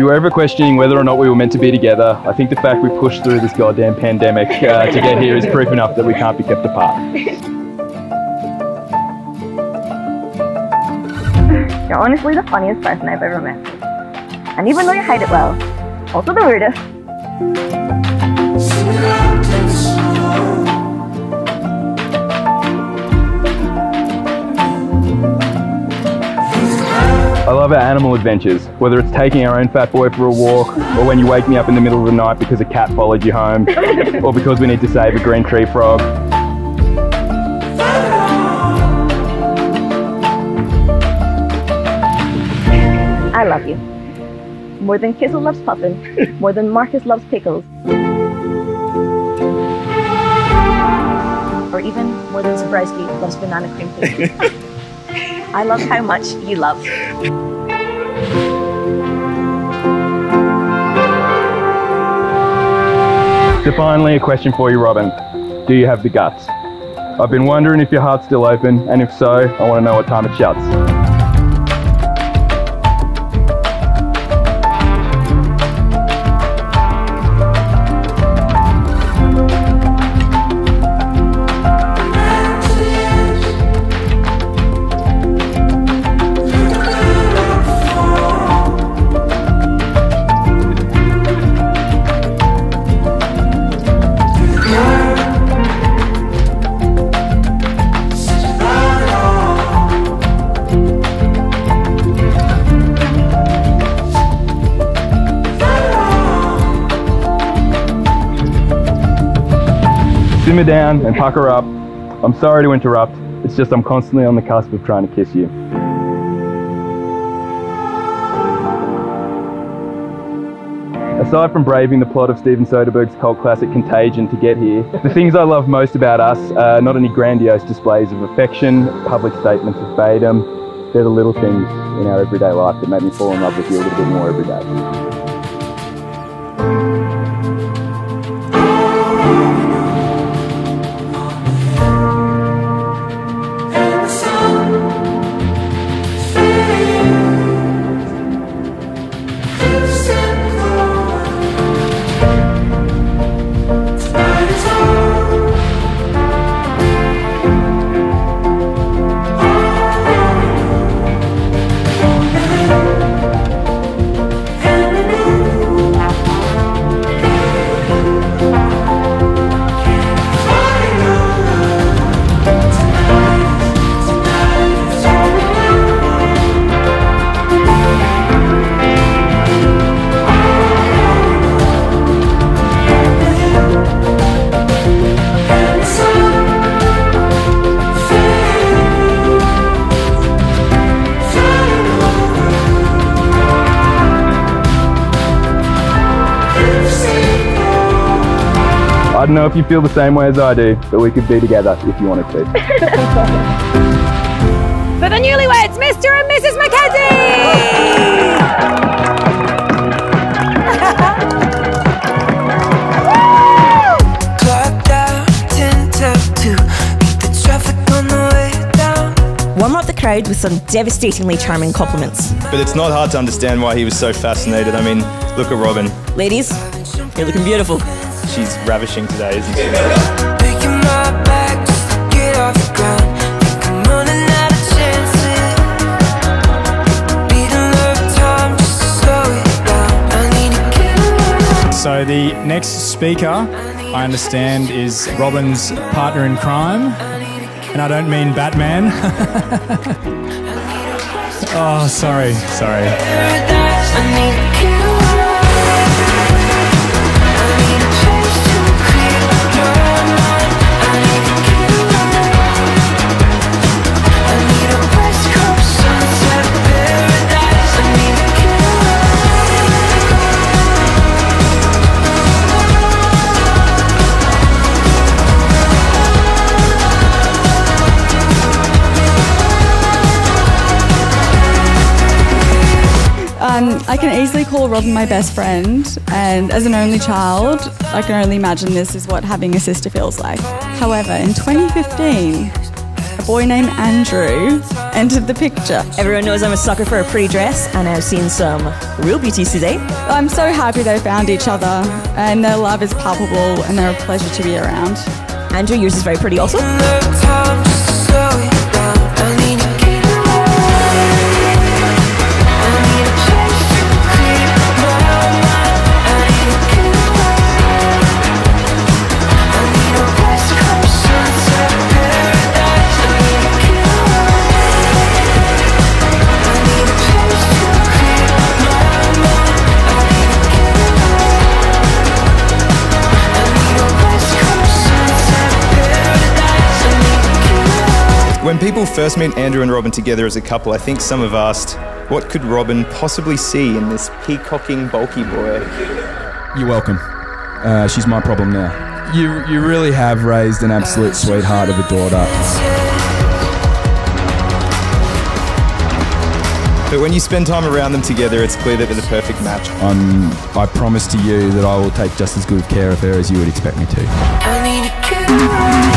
you were ever questioning whether or not we were meant to be together, I think the fact we pushed through this goddamn pandemic uh, to get here is proof enough that we can't be kept apart. You're honestly the funniest person I've ever met. And even though you hide it well, also the weirdest. Love our animal adventures, whether it's taking our own fat boy for a walk, or when you wake me up in the middle of the night because a cat followed you home, or because we need to save a green tree frog. I love you. More than Kissel loves Puffin, more than Marcus loves pickles. Or even more than Zabriskie loves banana cream cake. I love how much you love. So finally, a question for you, Robyn. Do you have the guts? I've been wondering if your heart's still open, and if so, I want to know what time it shuts. Simmer down and pucker up. I'm sorry to interrupt. It's just I'm constantly on the cusp of trying to kiss you. Aside from braving the plot of Steven Soderbergh's cult classic Contagion to get here, the things I love most about us are not any grandiose displays of affection, public statements of Batum. They're the little things in our everyday life that make me fall in love with you a little bit more every day. I don't know if you feel the same way as I do, but we could be together if you wanted to. For the newlyweds, Mr. and Mrs. Mackenzie! Clocked out, 10 till 2. Beat the traffic on the way down. Warm up the crowd with some devastatingly charming compliments. But it's not hard to understand why he was so fascinated. I mean, look at Robyn. Ladies, you're looking beautiful. She's ravishing today, isn't she? Picking my back just to get off the ground. Think I'm running out of chances. Beating up time just to slow it down. I need to get away. So the next speaker, I understand, is Robyn's partner in crime, and I don't mean Batman. oh, sorry, sorry. I can easily call Robyn my best friend, and as an only child, I can only imagine this is what having a sister feels like. However, in 2015, a boy named Andrew entered the picture. Everyone knows I'm a sucker for a pretty dress, and I've seen some real beauties today. I'm so happy they found each other, and their love is palpable, and they're a pleasure to be around. Andrew, yours is very pretty also. People first meet Andrew and Robyn together as a couple, I think some have asked, what could Robyn possibly see in this peacocking, bulky boy? You're welcome. Uh, she's my problem now. You, you really have raised an absolute sweetheart of a daughter. But when you spend time around them together, it's clear that they're the perfect match. I'm, I promise to you that I will take just as good care of her as you would expect me to.